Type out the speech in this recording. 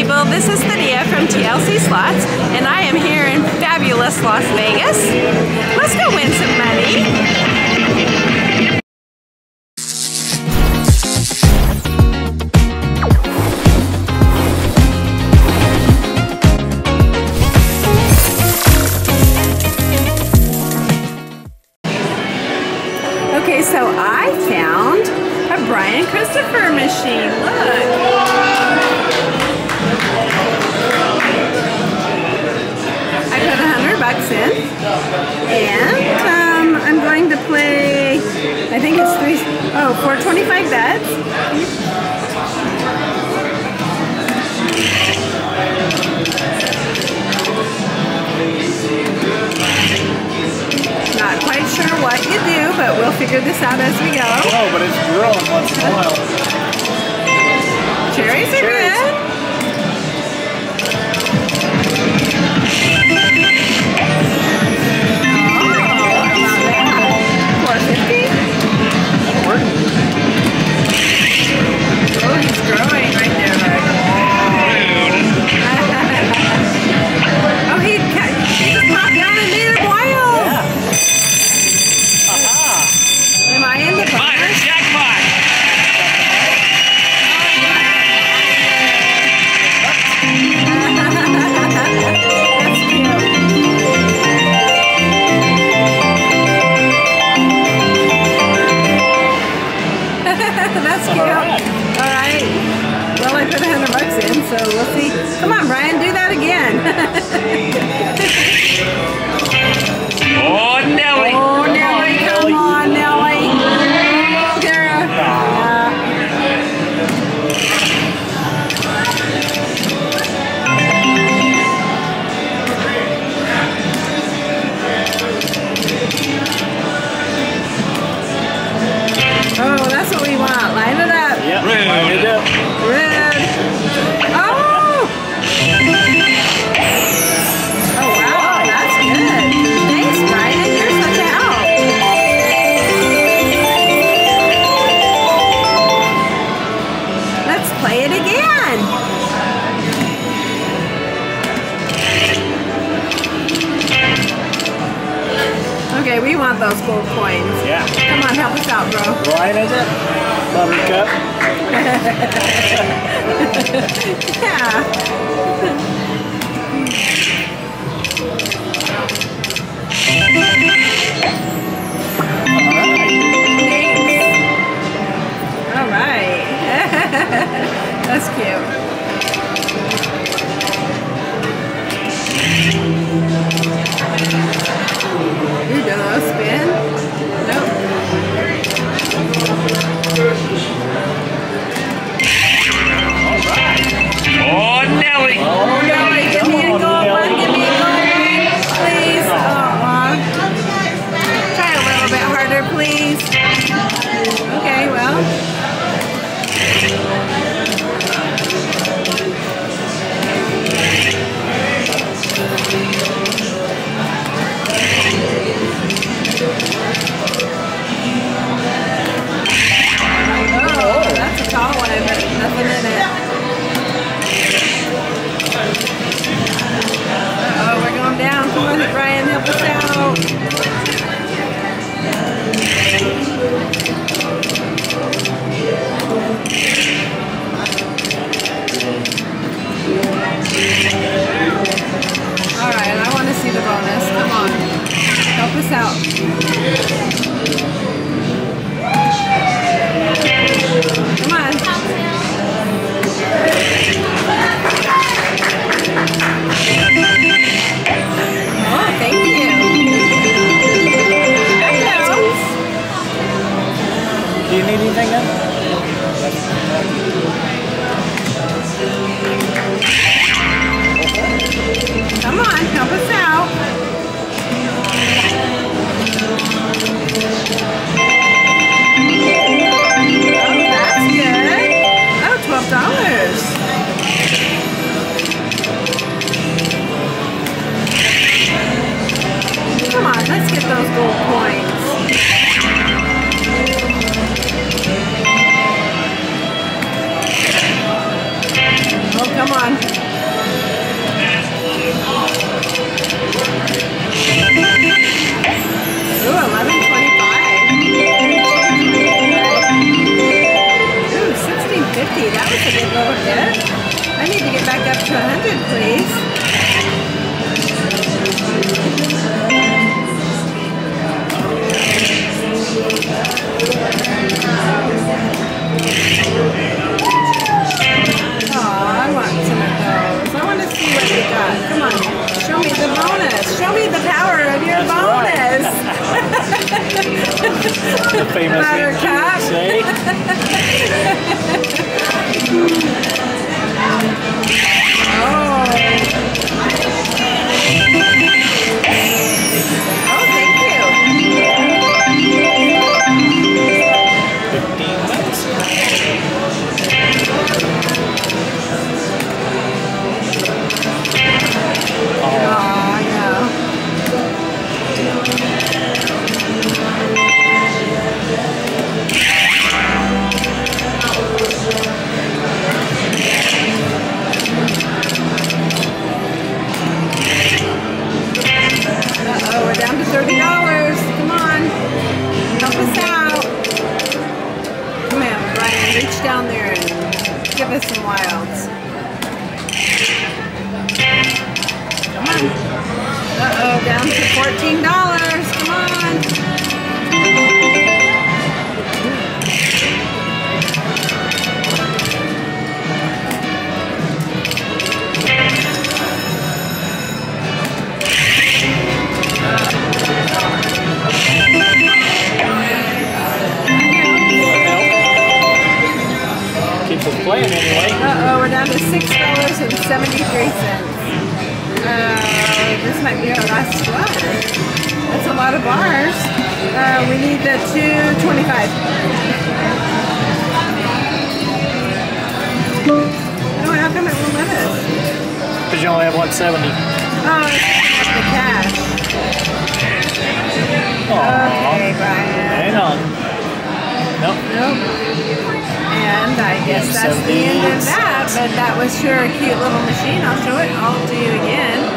people, this is Thania from TLC Slots, and I am here in fabulous Las Vegas. Let's go win some money. Once in a while. children, so we'll see. Come on, Brian, do that again. it again. Okay, we want those gold coins. Yeah. Come on, help us out, bro. Wine is it? Buttercup. yeah. All right. All right. Oh, come on. Ooh, eleven twenty-five. Ooh, sixteen fifty. That was a good little hit. I need to get back up to hundred, please. Aw, I want some of those. I want to see what you got. Come on. Show me the bonus. Show me the power of your That's bonus. The famous Buttercup. say. and give us some wilds. Come on. Uh-oh, down to $14. Keeps playing anyway. Uh-oh, we're down to $6.73. Uh, this might be our last one. That's a lot of bars. Uh, we need the 225. Oh, how come it won't let us? Because you only have 170. Oh, it's the cash. Aww. Okay, Brian. Hang on. Nope. Nope. And I guess that's the end of that, but that was sure a cute little machine. I'll show it all to you again.